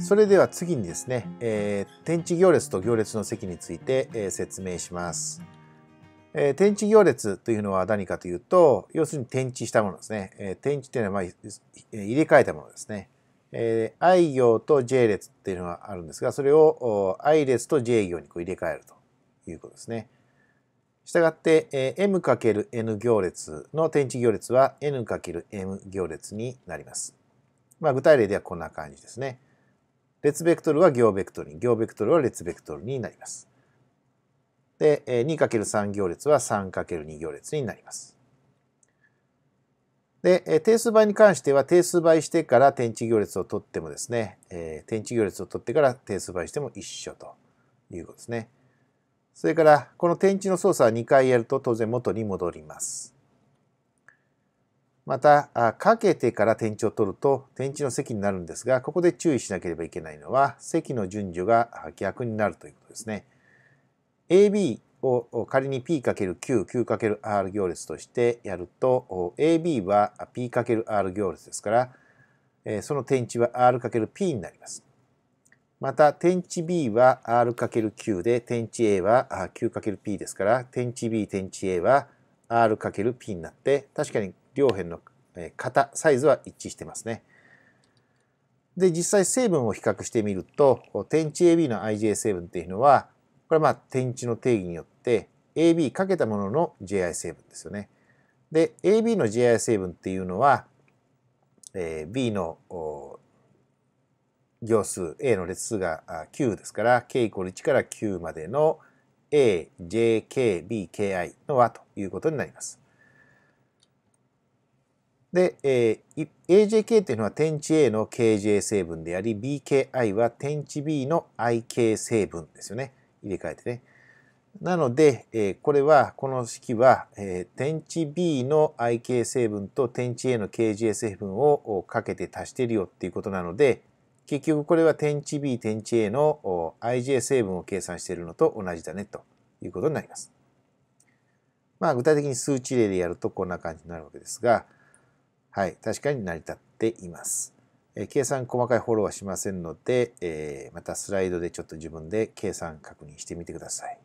それでは次にですね、えー、天地行列と行列の積について、えー、説明します。えー、天地行列というのは何かというと、要するに天地したものですね。えー、天地というのは、まあ、入れ替えたものですね。えー、I 行と J 列っていうのがあるんですが、それを I 列と J 行にこう入れ替えるということですね。したがって、えー、m×n 行列の天地行列は n×m 行列になります。まあ、具体例ではこんな感じですね。列ベクトルは行ベクトルに、行ベクトルは列ベクトルになります。で、2×3 行列は 3×2 行列になります。で、定数倍に関しては定数倍してから天地行列を取ってもですね、え天地行列を取ってから定数倍しても一緒ということですね。それからこの天地の操作は2回やると当然元に戻ります。また、かけてから天地を取ると天地の積になるんですが、ここで注意しなければいけないのは、積の順序が逆になるということですね。AB を仮に P×Q、Q×R 行列としてやると、AB は P×R 行列ですから、その天地は R×P になります。また、天地 B は R×Q で、天地 A は Q×P ですから、天地 B、天地 A は R×P になって、確かに両辺の型、サイズは一致してますね。で、実際成分を比較してみると、天地 AB の ij 成分っていうのは、これはまあ天地の定義によって AB かけたものの ji 成分ですよね。で、AB の ji 成分っていうのは、えー、B の行数 A の列数が9ですから K=1 から9までの A、J、K、B、Ki の和ということになります。で、えー、AJK というのは天地 A の KJ 成分であり、BKI は天地 B の IK 成分ですよね。入れ替えてね。なので、えー、これは、この式は、えー、天地 B の IK 成分と天地 A の KJ 成分をかけて足しているよっていうことなので、結局これは天地 B、天地 A の IJ 成分を計算しているのと同じだねということになります。まあ具体的に数値例でやるとこんな感じになるわけですが、はい、確かに成り立っています。え、計算細かいフォローはしませんので、えー、またスライドでちょっと自分で計算確認してみてください。